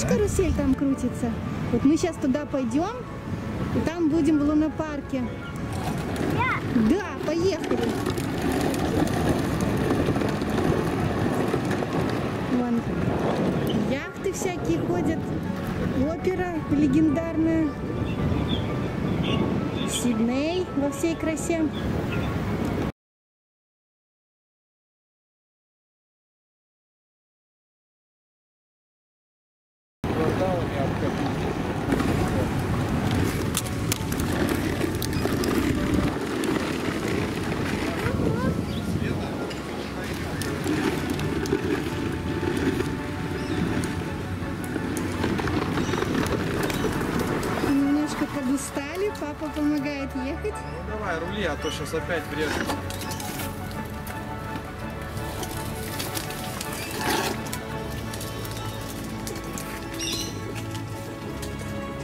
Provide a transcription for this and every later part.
Видишь, карусель там крутится? Вот мы сейчас туда пойдем, и там будем в лунопарке. Да, поехали. Вон яхты всякие ходят, опера легендарная, Сидней во всей красе. То сейчас опять врежу.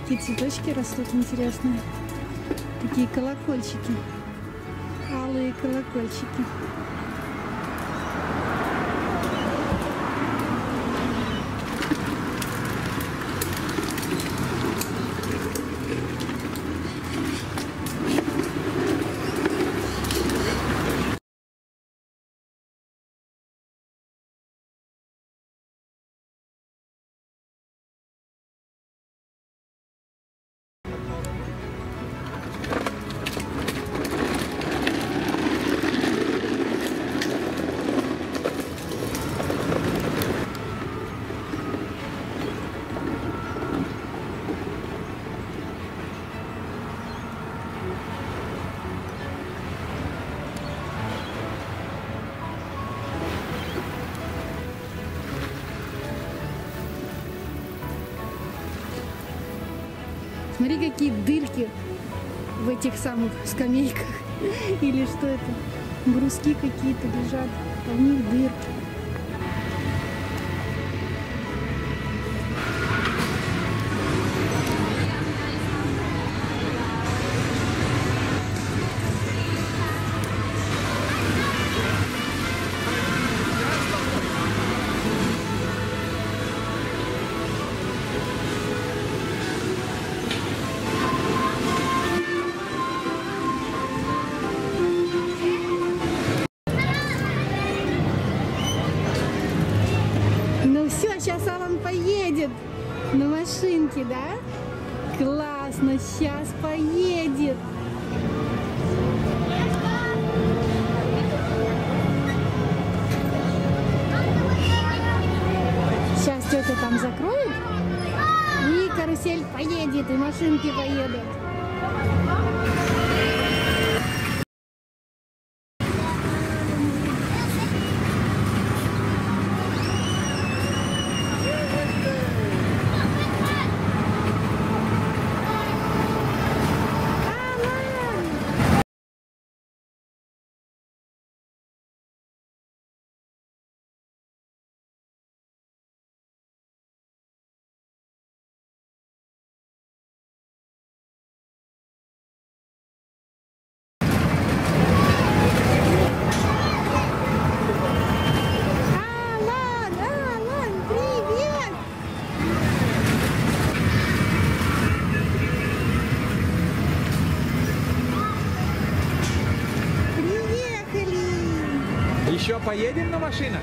Такие цветочки растут интересные. Такие колокольчики. Алые колокольчики. Смотри, какие дырки в этих самых скамейках. Или что это? Бруски какие-то лежат, а в них дырки. Машинке, да? Классно, сейчас поедет. Сейчас тетя там закроет, и карусель поедет, и машинки поедут. Поедем на машинах?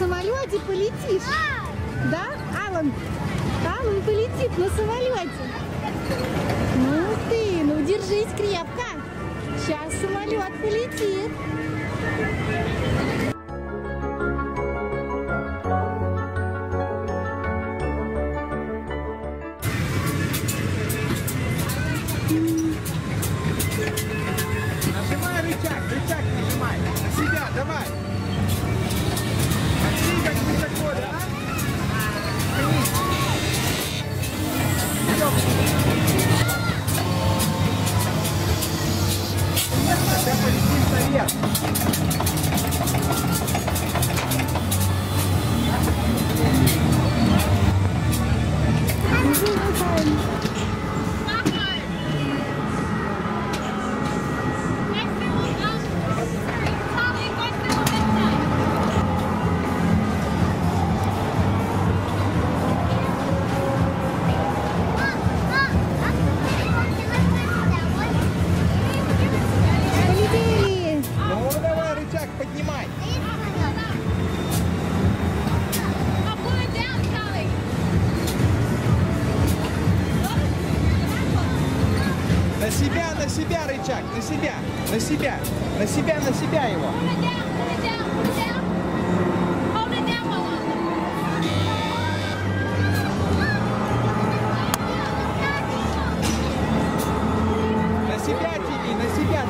Самолете полетишь. Да, Алан? Алан полетит на самолете. Ну ты, ну держись крепко. Сейчас самолет полетит.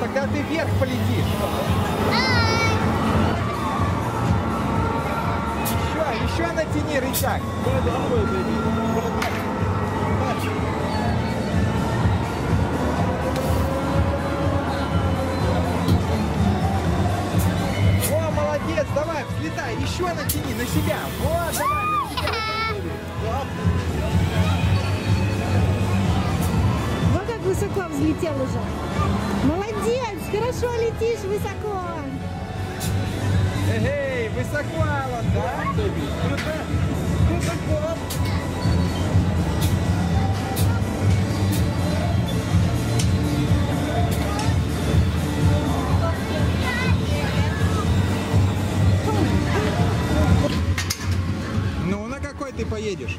Тогда ты вверх полетишь. Еще, еще натяни рычаг. О, взлетел уже. Молодец, хорошо летишь высоко. Эй, высоко, Алан, да? Круто. Высоко. Ну, на какой ты поедешь?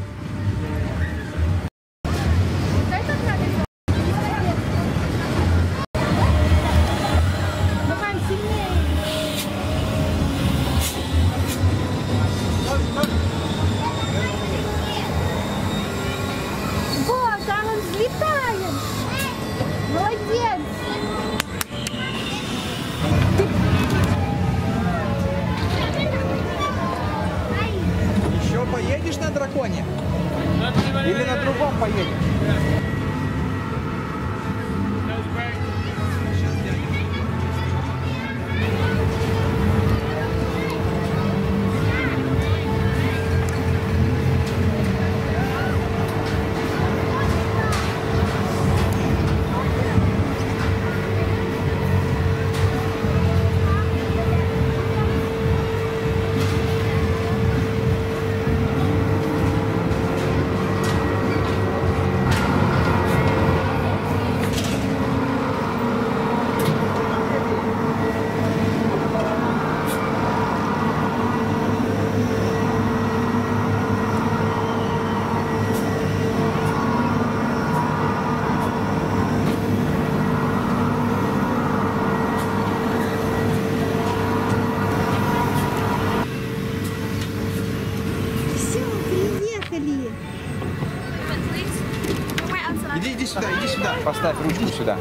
Поставь ручку сюда.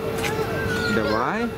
Давай.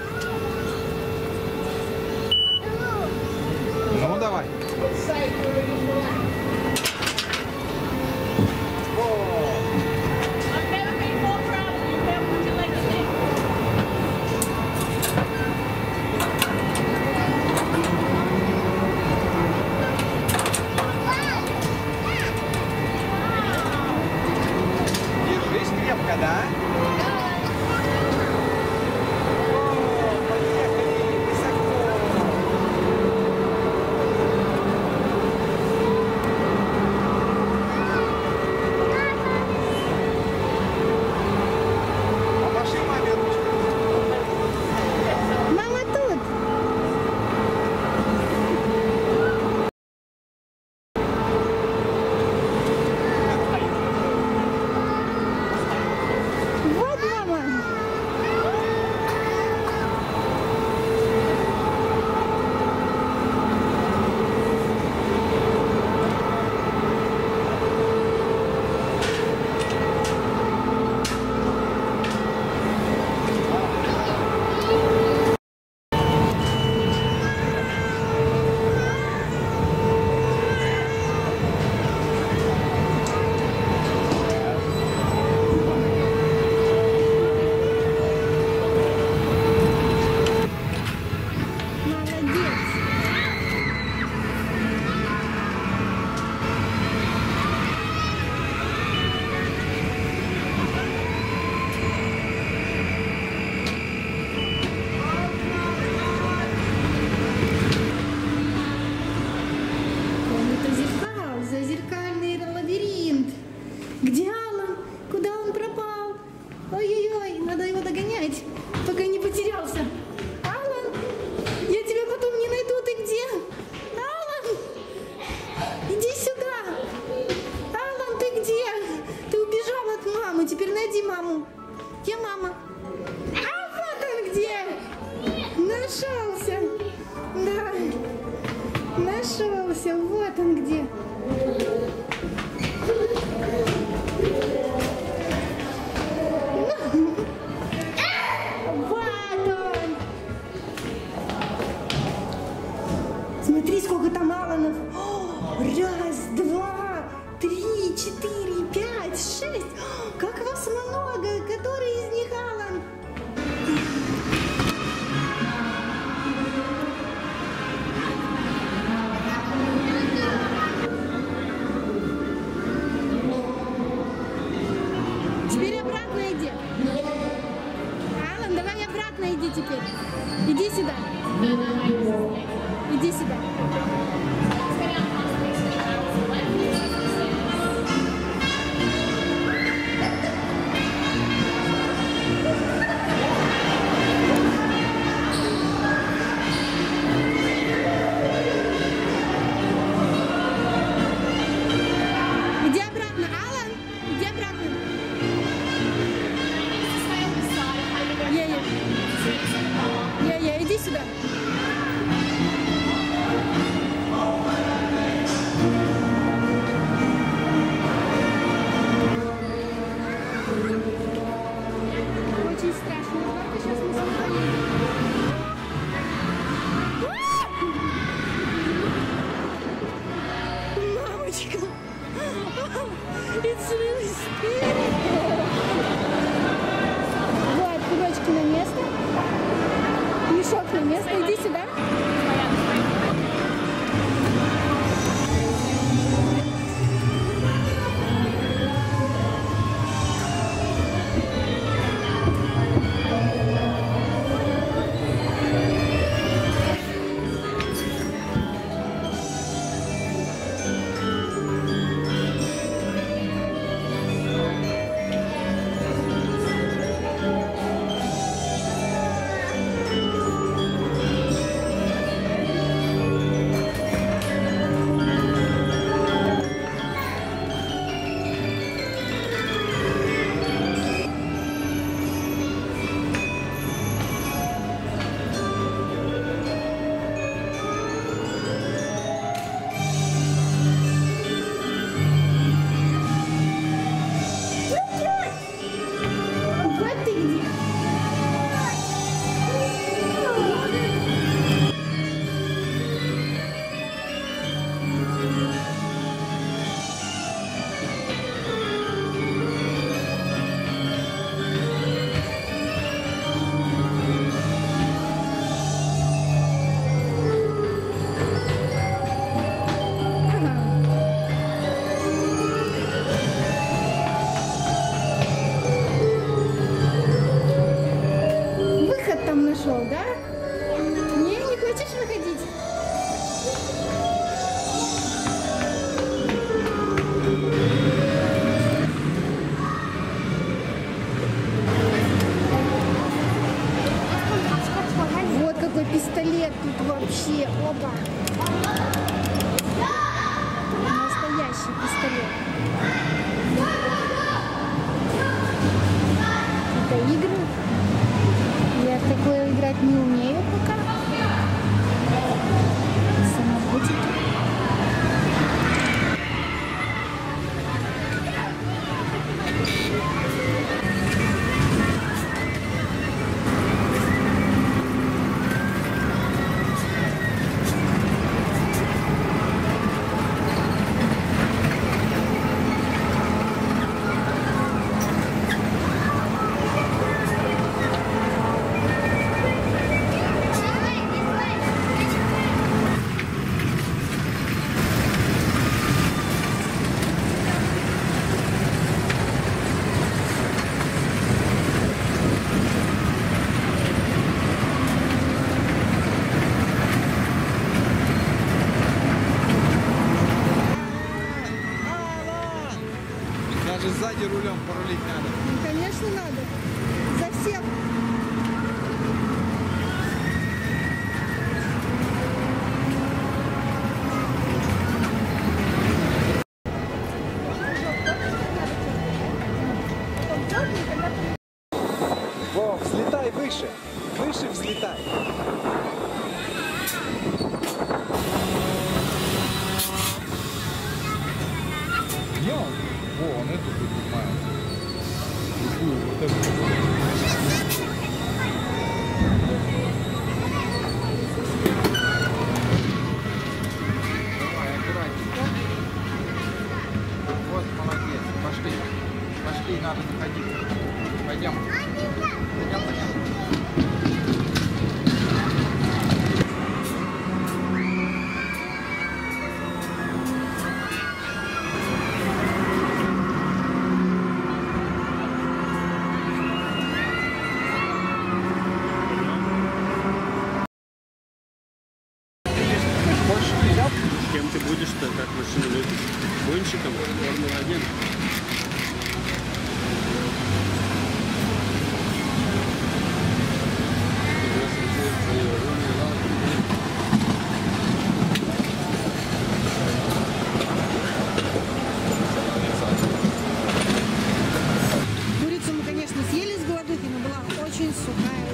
¡Hurra!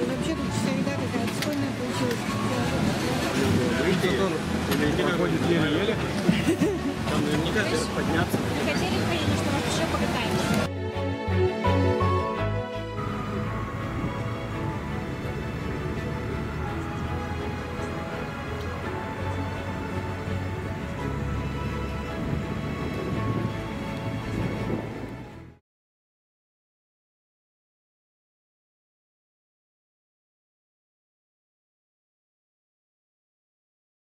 вообще тут среда такая отстойная получилась. Выйти или проходит еле-еле. Там наверняка подняться. Хотели приехать.